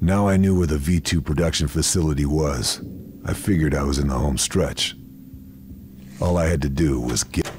Now I knew where the V2 production facility was. I figured I was in the home stretch. All I had to do was get...